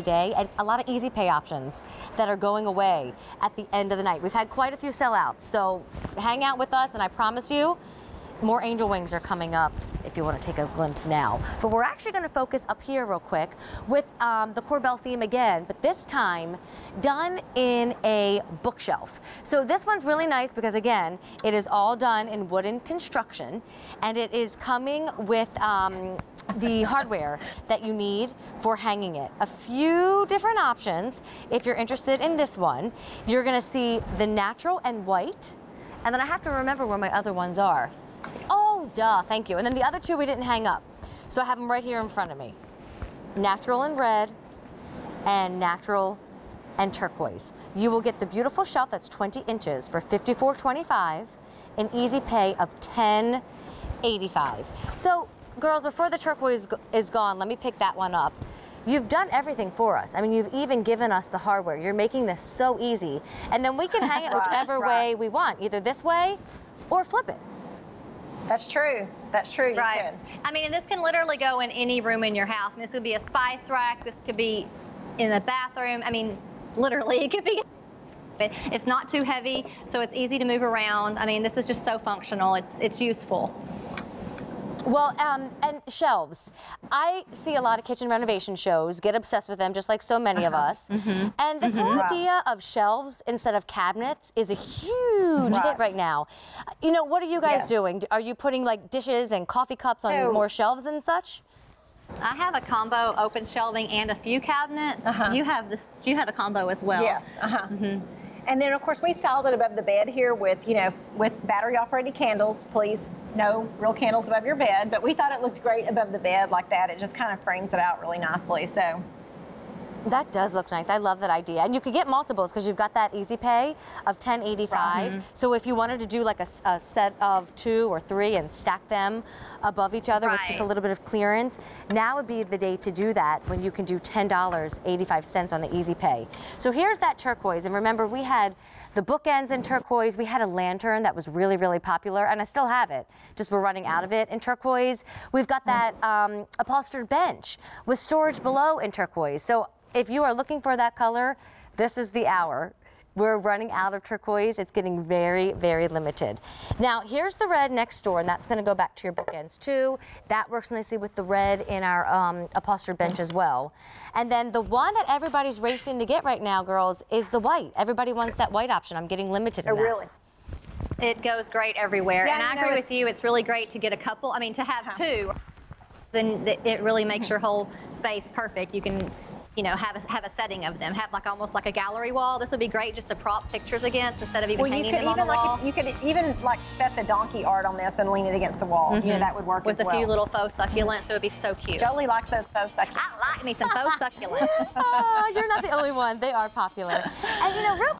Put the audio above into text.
today and a lot of easy pay options that are going away at the end of the night. We've had quite a few sellouts, so hang out with us and I promise you, more angel wings are coming up if you want to take a glimpse now. But we're actually going to focus up here real quick with um, the Corbel theme again, but this time done in a bookshelf. So this one's really nice because again, it is all done in wooden construction and it is coming with um, the hardware that you need for hanging it. A few different options. If you're interested in this one, you're gonna see the natural and white, and then I have to remember where my other ones are. Oh, duh, thank you. And then the other two we didn't hang up. So I have them right here in front of me. Natural and red, and natural and turquoise. You will get the beautiful shelf that's 20 inches for $54.25, an easy pay of $10.85. So girls, before the turquoise is gone, let me pick that one up. You've done everything for us. I mean, you've even given us the hardware. You're making this so easy. And then we can hang it whichever right. way we want, either this way or flip it. That's true. That's true. Right. I mean, and this can literally go in any room in your house. I mean, this could be a spice rack. This could be in the bathroom. I mean, literally, it could be. It's not too heavy, so it's easy to move around. I mean, this is just so functional. It's it's useful. Well, um, and shelves. I see a lot of kitchen renovation shows, get obsessed with them, just like so many uh -huh. of us. Mm -hmm. And this mm -hmm. whole idea of shelves instead of cabinets is a huge right. hit right now. You know, what are you guys yes. doing? Are you putting like dishes and coffee cups on so, more shelves and such? I have a combo open shelving and a few cabinets. Uh -huh. You have this. You have a combo as well. Yes. Uh -huh. Mm -hmm. And then, of course, we styled it above the bed here with, you know, with battery-operated candles. Please, no real candles above your bed. But we thought it looked great above the bed like that. It just kind of frames it out really nicely. So that does look nice. I love that idea. And you could get multiples because you've got that easy pay of 1085. Right. Mm -hmm. So if you wanted to do like a, a, set of two or three and stack them above each other right. with just a little bit of clearance, now would be the day to do that when you can do $10.85 on the easy pay. So here's that turquoise. And remember, we had the bookends in turquoise. We had a lantern that was really, really popular, and I still have it. Just we're running out of it in turquoise. We've got that um, upholstered bench with storage below in turquoise. So if you are looking for that color, this is the hour. We're running out of turquoise. It's getting very, very limited. Now, here's the red next door, and that's going to go back to your bookends too. That works nicely with the red in our um, upholstered bench as well. And then the one that everybody's racing to get right now, girls, is the white. Everybody wants that white option. I'm getting limited in oh, that. Really? It goes great everywhere. Yeah, and I agree with you. It's really great to get a couple. I mean, to have uh -huh. two, then it really makes your whole space perfect. You can you know, have a, have a setting of them. Have like almost like a gallery wall. This would be great just to prop pictures against instead of even well, hanging them on the like wall. you could even like set the donkey art on this and lean it against the wall. Mm -hmm. You know, mm-hmm. that would work With a well. few little faux succulents, it would be so cute. Jolie likes those faux succulents. I like me some faux succulents. oh, you're not the only one. They are popular. And you know, real